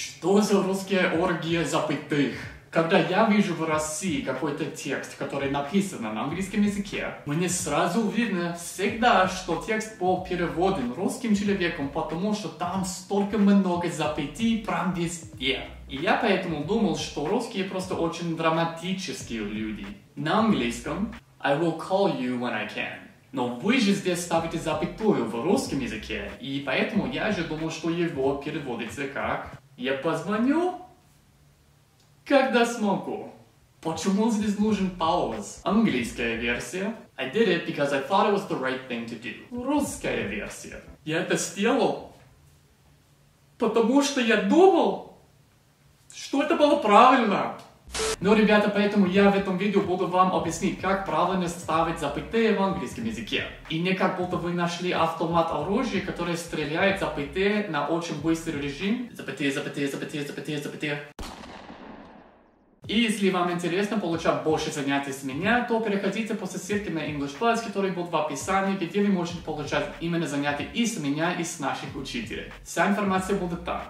Что за русская оргия запятых? Когда я вижу в России какой-то текст, который написан на английском языке, мне сразу видно всегда, что текст был переводен русским человеком, потому что там столько много запятий прям везде. И я поэтому думал, что русские просто очень драматические люди. На английском I will call you when I can. Но вы же здесь ставите запятую в русском языке, и поэтому я же думал, что его переводится как «Я позвоню, когда смогу». Почему здесь нужен пауз? Английская версия I did it because I thought it was the right thing to do. Русская версия Я это сделал, потому что я думал, что это было правильно. Ну, ребята, поэтому я в этом видео буду вам объяснить, как правильно ставить запятые в английском языке. И не как будто вы нашли автомат оружия, который стреляет запятые на очень быстрый режим. Запятые, запятые, запятые, запятые, запятые. И если вам интересно получать больше занятий с меня, то переходите по ссылке на English Plus, который будет в описании, где вы можете получать именно занятия и с меня, и с наших учителей. Вся информация будет там.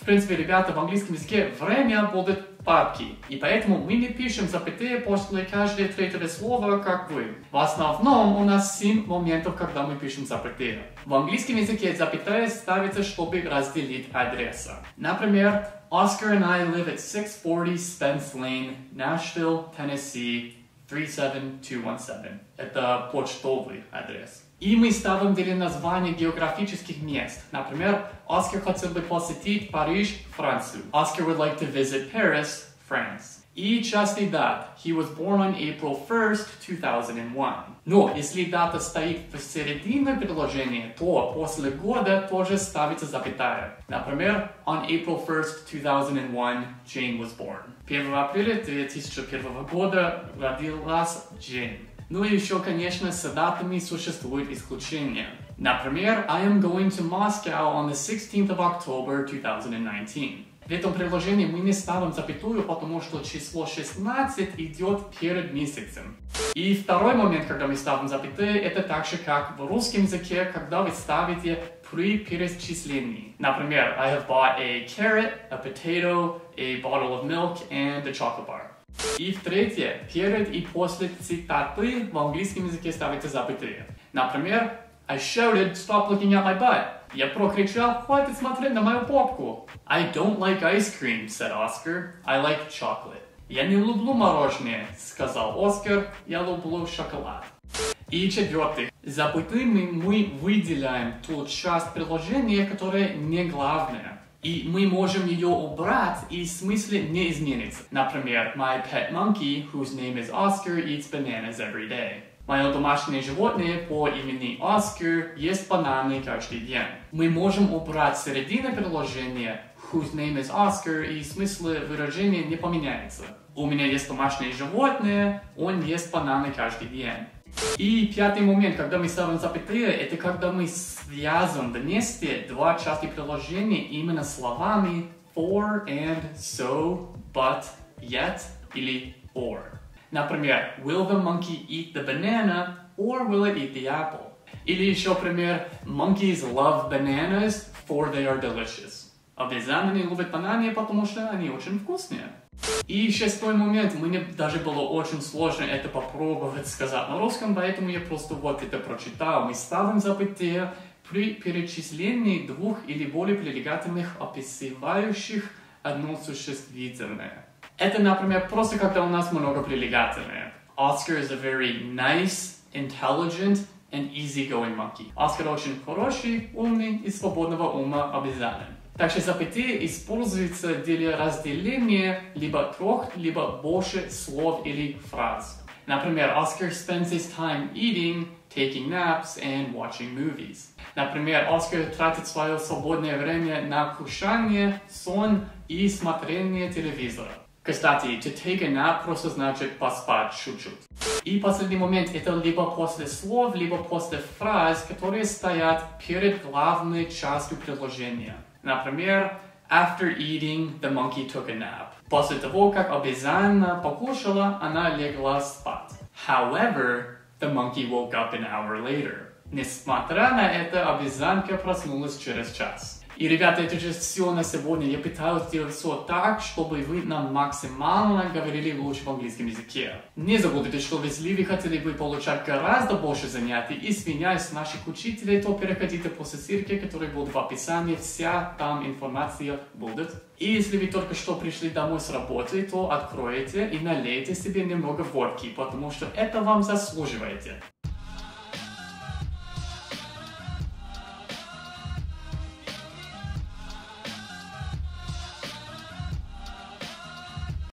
В принципе, ребята, в английском языке время будет папки, и поэтому мы не пишем запятые после каждого третьего слова, как вы. В основном у нас 7 моментов, когда мы пишем запятые. В английском языке запятая ставится, чтобы разделить адреса. Например, Oscar and I live at 640 Spence Lane, Nashville, Tennessee, 37217. Это почтовый адрес. И мы ставим для названия географических мест. Например, Оскар хотел бы посетить Париж, Францию. Oscar would like to visit Paris, France. И частный дат. He was born on April 1st, 2001. Но если дата стоит в середине предложения, то после года тоже ставится запятая. Например, on April 1st, 2001, Jane was born. 1 апреля 2001 года родилась Джейн. Ну и еще, конечно, с датами существует исключения. Например, I am going to Moscow on the 16th of October 2019. В этом приложении мы не ставим запятую, потому что число 16 идет перед месяцем. И второй момент, когда мы ставим запятые, это так же, как в русском языке, когда вы ставите при перечислении. Например, I have bought a carrot, a potato, a bottle of milk, and a chocolate bar. И в-третье, перед и после цитаты в английском языке ставите запятые. Например, I shouted, stop looking at my butt. Я прокричал, хватит смотреть на мою попку. I don't like ice cream, said Oscar. I like chocolate. Я не люблю мороженое, сказал Оскар. Я люблю шоколад. И четвертый. Запятыми мы выделяем ту часть приложения, которая не главная. И мы можем ее убрать, и смысл не изменится. Например, my pet monkey, whose name is Oscar, eats bananas every day. Мое домашнее животное по имени Оскар ест бананы каждый день. Мы можем убрать середину приложения whose name is Oscar, и смысл выражения не поменяется. У меня есть домашнее животное, он ест бананы каждый день. И пятый момент, когда мы ставим запятые, это когда мы связываем вместе два части приложения именно словами for and so, but, yet или or. Например, will the monkey eat the banana or will it eat the apple? Или еще пример, monkeys love bananas for they are delicious. Обезьяны любят бананы, потому что они очень вкусные. И шестой момент, мне даже было очень сложно это попробовать сказать на русском, поэтому я просто вот это прочитал. Мы ставим запятые при перечислении двух или более прилагательных, описывающих одно существительное. Это, например, просто когда у нас много прилагательных. Oscar is a very nice, intelligent, and easygoing monkey. Оскар очень хороший, умный и свободного ума обезьяна. Также запятые используются для разделения либо трех, либо больше слов или фраз. Например, Oscar spends his time eating, taking naps and watching movies. Например, Оскар тратит свое свободное время на кушание, сон и смотрение телевизора. Кстати, to take a nap просто значит поспать чуть-чуть. И последний момент, это либо после слов, либо после фраз, которые стоят перед главной частью предложения. Например, after eating, the monkey took a nap. После того, как обезьяна покушала, она легла спать. However, the monkey woke up an hour later. Несмотря на это, обезьянка проснулась через час. И, ребята, это же все на сегодня. Я пытаюсь сделать все так, чтобы вы нам максимально говорили лучше в английском языке. Не забудьте, что если вы хотели бы получать гораздо больше занятий и сменяясь наших учителей, то переходите по ссылке, которая будет в описании. Вся там информация будет. И если вы только что пришли домой с работы, то откройте и налейте себе немного водки, потому что это вам заслуживаете.